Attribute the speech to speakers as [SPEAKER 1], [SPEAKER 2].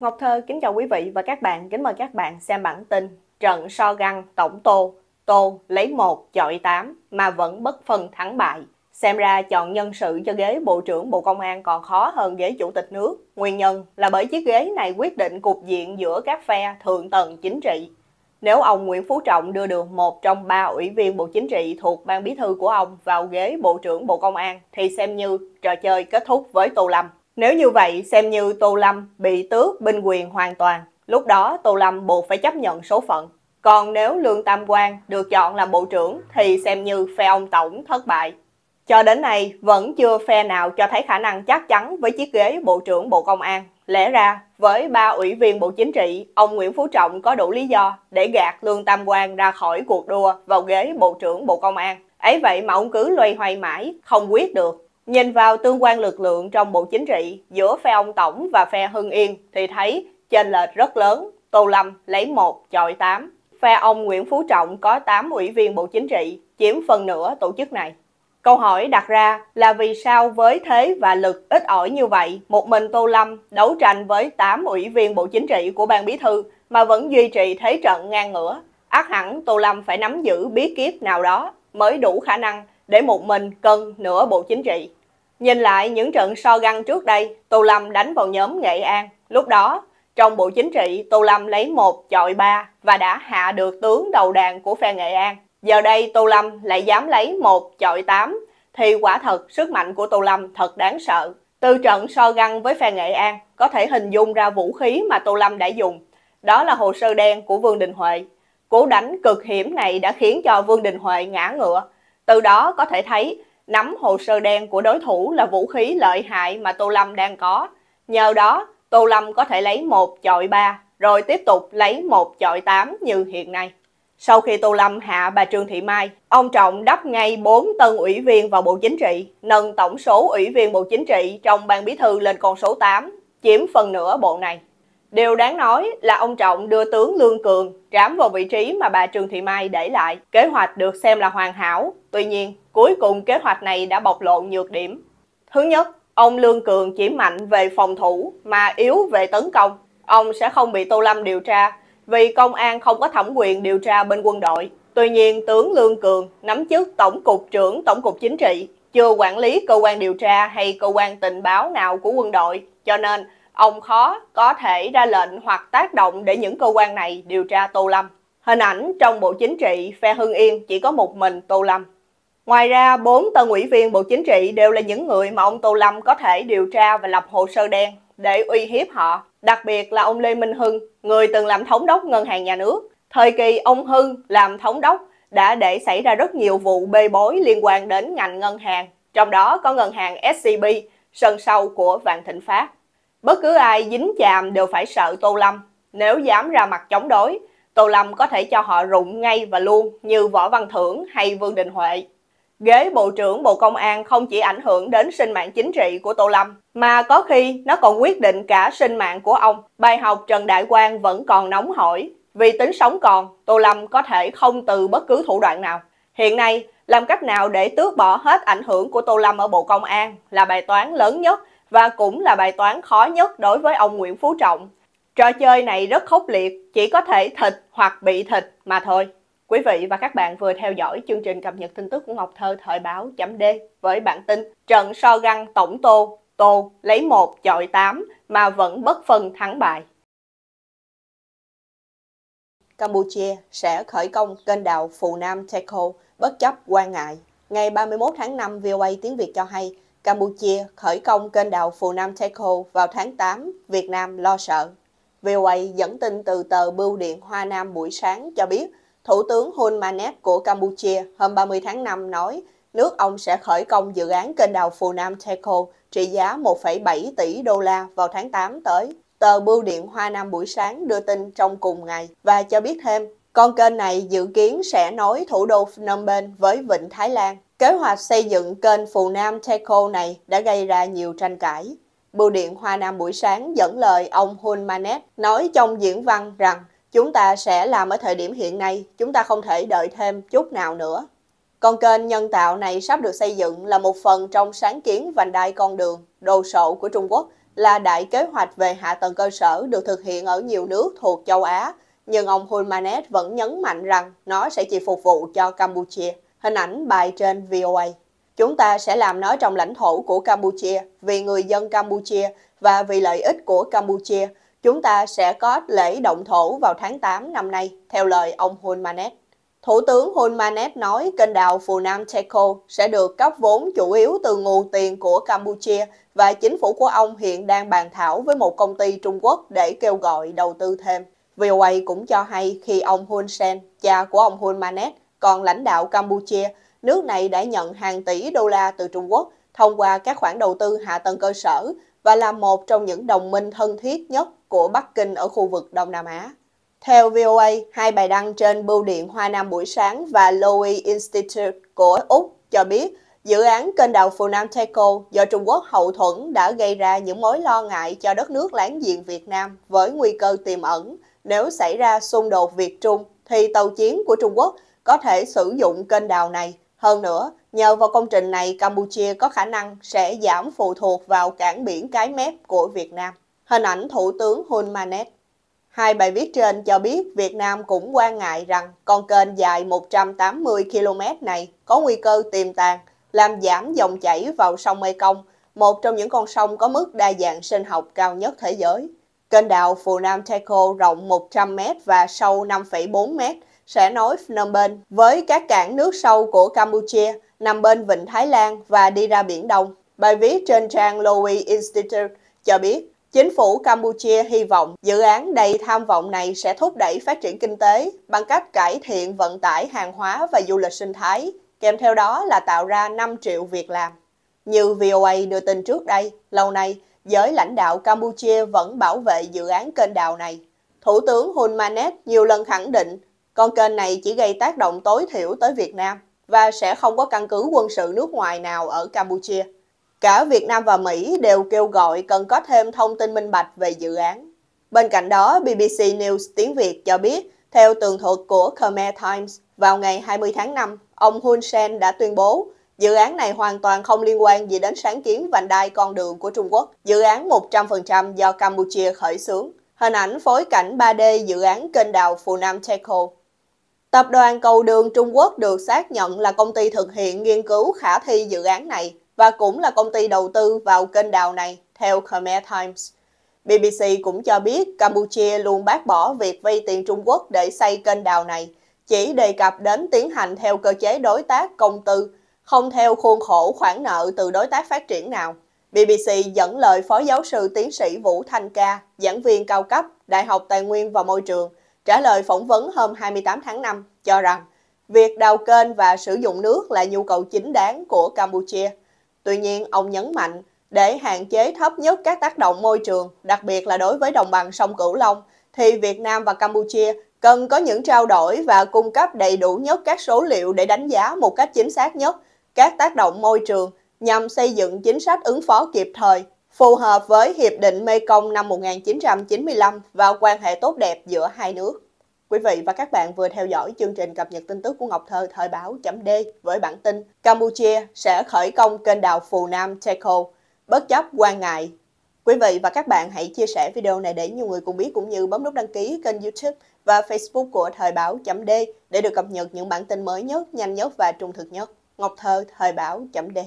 [SPEAKER 1] Ngọc Thơ kính chào quý vị và các bạn, kính mời các bạn xem bản tin Trận so găng tổng tô, tô lấy 1 chọi 8 mà vẫn bất phân thắng bại. Xem ra chọn nhân sự cho ghế Bộ trưởng Bộ Công an còn khó hơn ghế Chủ tịch nước. Nguyên nhân là bởi chiếc ghế này quyết định cục diện giữa các phe thượng tầng chính trị. Nếu ông Nguyễn Phú Trọng đưa được một trong ba ủy viên Bộ Chính trị thuộc ban bí thư của ông vào ghế Bộ trưởng Bộ Công an thì xem như trò chơi kết thúc với Tô Lâm. Nếu như vậy, xem như Tô Lâm bị tước binh quyền hoàn toàn. Lúc đó Tô Lâm buộc phải chấp nhận số phận. Còn nếu Lương Tam Quang được chọn làm bộ trưởng thì xem như phe ông Tổng thất bại. Cho đến nay, vẫn chưa phe nào cho thấy khả năng chắc chắn với chiếc ghế Bộ trưởng Bộ Công an. Lẽ ra, với ba ủy viên Bộ Chính trị, ông Nguyễn Phú Trọng có đủ lý do để gạt Lương Tam Quang ra khỏi cuộc đua vào ghế Bộ trưởng Bộ Công an. Ấy vậy mà ông cứ loay hoay mãi, không quyết được. Nhìn vào tương quan lực lượng trong Bộ Chính trị giữa phe ông Tổng và phe Hưng Yên thì thấy chênh lệch rất lớn. Tô Lâm lấy 1 chọi 8. Phe ông Nguyễn Phú Trọng có 8 ủy viên Bộ Chính trị, chiếm phần nửa tổ chức này. Câu hỏi đặt ra là vì sao với thế và lực ít ỏi như vậy, một mình Tô Lâm đấu tranh với 8 ủy viên Bộ Chính trị của Ban Bí Thư mà vẫn duy trì thế trận ngang ngửa. Ác hẳn Tô Lâm phải nắm giữ bí kíp nào đó mới đủ khả năng để một mình cân nửa Bộ Chính trị. Nhìn lại những trận so găng trước đây, Tô Lâm đánh vào nhóm Nghệ An. Lúc đó, trong Bộ Chính trị, Tô Lâm lấy một chọi ba và đã hạ được tướng đầu đàn của phe Nghệ An. Giờ đây Tô Lâm lại dám lấy một chọi tám thì quả thật sức mạnh của Tô Lâm thật đáng sợ. Từ trận so găng với phe Nghệ An, có thể hình dung ra vũ khí mà Tô Lâm đã dùng. Đó là hồ sơ đen của Vương Đình Huệ. Cú đánh cực hiểm này đã khiến cho Vương Đình Huệ ngã ngựa. Từ đó có thể thấy nắm hồ sơ đen của đối thủ là vũ khí lợi hại mà Tô Lâm đang có. Nhờ đó, Tô Lâm có thể lấy một chọi ba rồi tiếp tục lấy một chọi tám như hiện nay. Sau khi Tô Lâm hạ bà Trương Thị Mai, ông Trọng đắp ngay 4 tân ủy viên vào Bộ Chính trị, nâng tổng số ủy viên Bộ Chính trị trong ban bí thư lên con số 8, chiếm phần nửa bộ này. Điều đáng nói là ông Trọng đưa tướng Lương Cường trám vào vị trí mà bà Trương Thị Mai để lại. Kế hoạch được xem là hoàn hảo, tuy nhiên cuối cùng kế hoạch này đã bộc lộ nhược điểm. Thứ nhất, ông Lương Cường chỉ mạnh về phòng thủ mà yếu về tấn công. Ông sẽ không bị Tô Lâm điều tra vì công an không có thẩm quyền điều tra bên quân đội. Tuy nhiên, tướng Lương Cường nắm chức Tổng cục trưởng Tổng cục Chính trị, chưa quản lý cơ quan điều tra hay cơ quan tình báo nào của quân đội, cho nên ông khó có thể ra lệnh hoặc tác động để những cơ quan này điều tra Tô Lâm. Hình ảnh trong Bộ Chính trị, phe Hưng Yên chỉ có một mình Tô Lâm. Ngoài ra, bốn tân ủy viên Bộ Chính trị đều là những người mà ông Tô Lâm có thể điều tra và lập hồ sơ đen để uy hiếp họ. Đặc biệt là ông Lê Minh Hưng, người từng làm thống đốc ngân hàng nhà nước. Thời kỳ ông Hưng làm thống đốc đã để xảy ra rất nhiều vụ bê bối liên quan đến ngành ngân hàng, trong đó có ngân hàng SCB, sân sau của Vạn Thịnh Phát. Bất cứ ai dính chàm đều phải sợ Tô Lâm. Nếu dám ra mặt chống đối, Tô Lâm có thể cho họ rụng ngay và luôn như Võ Văn Thưởng hay Vương Đình Huệ. Ghế Bộ trưởng Bộ Công an không chỉ ảnh hưởng đến sinh mạng chính trị của Tô Lâm, mà có khi nó còn quyết định cả sinh mạng của ông. Bài học Trần Đại Quang vẫn còn nóng hổi. Vì tính sống còn, Tô Lâm có thể không từ bất cứ thủ đoạn nào. Hiện nay, làm cách nào để tước bỏ hết ảnh hưởng của Tô Lâm ở Bộ Công an là bài toán lớn nhất và cũng là bài toán khó nhất đối với ông Nguyễn Phú Trọng. Trò chơi này rất khốc liệt, chỉ có thể thịt hoặc bị thịt mà thôi. Quý vị và các bạn vừa theo dõi chương trình cập nhật tin tức của Ngọc Thơ thời báo chấm D với bản tin trận so găng tổng tô, tô lấy 1 chọi 8 mà vẫn bất phân thắng bại. Campuchia sẽ khởi công kênh đào Phù Nam Teco bất chấp quan ngại. Ngày 31 tháng 5, VOA Tiếng Việt cho hay Campuchia khởi công kênh đào Phù Nam Teco vào tháng 8, Việt Nam lo sợ. VOA dẫn tin từ tờ Bưu điện Hoa Nam buổi sáng cho biết Thủ tướng Hun Manet của Campuchia hôm 30 tháng 5 nói nước ông sẽ khởi công dự án kênh đào Phù Nam Teco trị giá 1,7 tỷ đô la vào tháng 8 tới. Tờ Bưu điện Hoa Nam buổi sáng đưa tin trong cùng ngày và cho biết thêm con kênh này dự kiến sẽ nối thủ đô Phnom Penh với Vịnh Thái Lan. Kế hoạch xây dựng kênh Phù Nam Teco này đã gây ra nhiều tranh cãi. Bưu điện Hoa Nam buổi sáng dẫn lời ông Hun Manet nói trong diễn văn rằng Chúng ta sẽ làm ở thời điểm hiện nay, chúng ta không thể đợi thêm chút nào nữa. Con kênh nhân tạo này sắp được xây dựng là một phần trong sáng kiến vành đai con đường, đồ sộ của Trung Quốc là đại kế hoạch về hạ tầng cơ sở được thực hiện ở nhiều nước thuộc châu Á, nhưng ông Hulmanet vẫn nhấn mạnh rằng nó sẽ chỉ phục vụ cho Campuchia. Hình ảnh bài trên VOA. Chúng ta sẽ làm nó trong lãnh thổ của Campuchia, vì người dân Campuchia và vì lợi ích của Campuchia. Chúng ta sẽ có lễ động thổ vào tháng 8 năm nay, theo lời ông Hun Manet Thủ tướng Hun Manet nói kênh đào Phù Nam Teco sẽ được cấp vốn chủ yếu từ nguồn tiền của Campuchia và chính phủ của ông hiện đang bàn thảo với một công ty Trung Quốc để kêu gọi đầu tư thêm. VOA cũng cho hay khi ông Hun Sen, cha của ông Hun Manet, còn lãnh đạo Campuchia, nước này đã nhận hàng tỷ đô la từ Trung Quốc thông qua các khoản đầu tư hạ tầng cơ sở và là một trong những đồng minh thân thiết nhất của Bắc Kinh ở khu vực Đông Nam Á. Theo VOA, hai bài đăng trên Bưu điện Hoa Nam buổi sáng và Lowy Institute của Úc cho biết dự án kênh đào Phù Nam Teco do Trung Quốc hậu thuẫn đã gây ra những mối lo ngại cho đất nước láng giềng Việt Nam với nguy cơ tiềm ẩn nếu xảy ra xung đột Việt-Trung thì tàu chiến của Trung Quốc có thể sử dụng kênh đào này. Hơn nữa, nhờ vào công trình này, Campuchia có khả năng sẽ giảm phụ thuộc vào cảng biển cái mép của Việt Nam. Hình ảnh Thủ tướng Hun Manet Hai bài viết trên cho biết Việt Nam cũng quan ngại rằng con kênh dài 180 km này có nguy cơ tiềm tàng, làm giảm dòng chảy vào sông Mekong, một trong những con sông có mức đa dạng sinh học cao nhất thế giới. Kênh đào Phù Nam Teco rộng 100 m và sâu 5,4 m sẽ nối Phnom Penh với các cảng nước sâu của Campuchia nằm bên Vịnh Thái Lan và đi ra Biển Đông. Bài viết trên trang Lowy Institute cho biết Chính phủ Campuchia hy vọng dự án đầy tham vọng này sẽ thúc đẩy phát triển kinh tế bằng cách cải thiện vận tải hàng hóa và du lịch sinh thái, kèm theo đó là tạo ra 5 triệu việc làm. Như VOA đưa tin trước đây, lâu nay, giới lãnh đạo Campuchia vẫn bảo vệ dự án kênh đào này. Thủ tướng Hun Manet nhiều lần khẳng định con kênh này chỉ gây tác động tối thiểu tới Việt Nam và sẽ không có căn cứ quân sự nước ngoài nào ở Campuchia. Cả Việt Nam và Mỹ đều kêu gọi cần có thêm thông tin minh bạch về dự án. Bên cạnh đó, BBC News tiếng Việt cho biết, theo tường thuật của Khmer Times, vào ngày 20 tháng 5, ông Hun Sen đã tuyên bố dự án này hoàn toàn không liên quan gì đến sáng kiến vành đai con đường của Trung Quốc. Dự án 100% do Campuchia khởi xướng. Hình ảnh phối cảnh 3D dự án kênh đào Phù Nam Teco. Tập đoàn Cầu đường Trung Quốc được xác nhận là công ty thực hiện nghiên cứu khả thi dự án này và cũng là công ty đầu tư vào kênh đào này, theo Khmer Times. BBC cũng cho biết Campuchia luôn bác bỏ việc vay tiền Trung Quốc để xây kênh đào này, chỉ đề cập đến tiến hành theo cơ chế đối tác công tư, không theo khuôn khổ khoản nợ từ đối tác phát triển nào. BBC dẫn lời Phó Giáo sư Tiến sĩ Vũ Thanh Ca, giảng viên cao cấp Đại học Tài nguyên và Môi trường, trả lời phỏng vấn hôm 28 tháng 5, cho rằng việc đào kênh và sử dụng nước là nhu cầu chính đáng của Campuchia – Tuy nhiên, ông nhấn mạnh, để hạn chế thấp nhất các tác động môi trường, đặc biệt là đối với đồng bằng sông Cửu Long, thì Việt Nam và Campuchia cần có những trao đổi và cung cấp đầy đủ nhất các số liệu để đánh giá một cách chính xác nhất các tác động môi trường nhằm xây dựng chính sách ứng phó kịp thời, phù hợp với Hiệp định Mekong năm 1995 và quan hệ tốt đẹp giữa hai nước. Quý vị và các bạn vừa theo dõi chương trình cập nhật tin tức của Ngọc Thơ thời báo chấm D với bản tin Campuchia sẽ khởi công kênh đào Phù Nam Teco, bất chấp quan ngại. Quý vị và các bạn hãy chia sẻ video này để nhiều người cùng biết cũng như bấm nút đăng ký kênh YouTube và Facebook của thời báo chấm D để được cập nhật những bản tin mới nhất, nhanh nhất và trung thực nhất. Ngọc Thơ thời báo chấm D